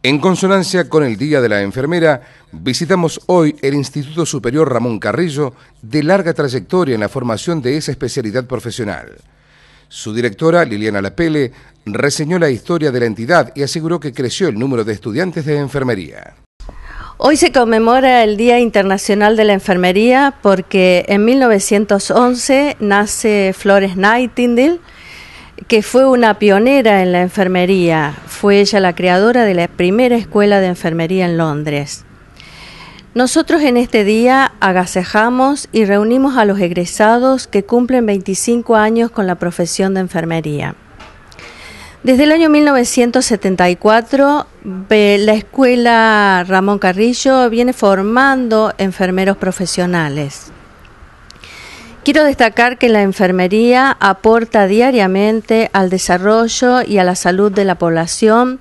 En consonancia con el Día de la Enfermera, visitamos hoy el Instituto Superior Ramón Carrillo, de larga trayectoria en la formación de esa especialidad profesional. Su directora, Liliana Lapele, reseñó la historia de la entidad y aseguró que creció el número de estudiantes de enfermería. Hoy se conmemora el Día Internacional de la Enfermería porque en 1911 nace Flores Nightingale, que fue una pionera en la enfermería. Fue ella la creadora de la primera escuela de enfermería en Londres. Nosotros en este día agasajamos y reunimos a los egresados que cumplen 25 años con la profesión de enfermería. Desde el año 1974, la escuela Ramón Carrillo viene formando enfermeros profesionales. Quiero destacar que la enfermería aporta diariamente al desarrollo y a la salud de la población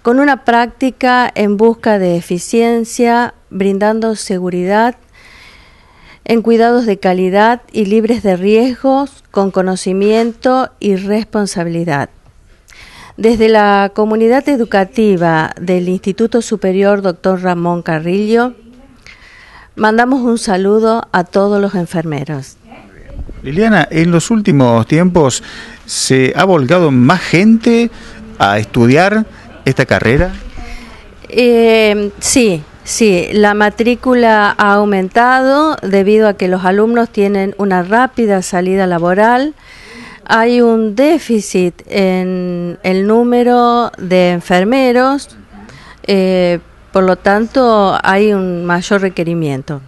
con una práctica en busca de eficiencia, brindando seguridad en cuidados de calidad y libres de riesgos, con conocimiento y responsabilidad. Desde la comunidad educativa del Instituto Superior Dr. Ramón Carrillo, mandamos un saludo a todos los enfermeros. Liliana, en los últimos tiempos se ha volcado más gente a estudiar esta carrera. Eh, sí, sí, la matrícula ha aumentado debido a que los alumnos tienen una rápida salida laboral. Hay un déficit en el número de enfermeros, eh, por lo tanto hay un mayor requerimiento.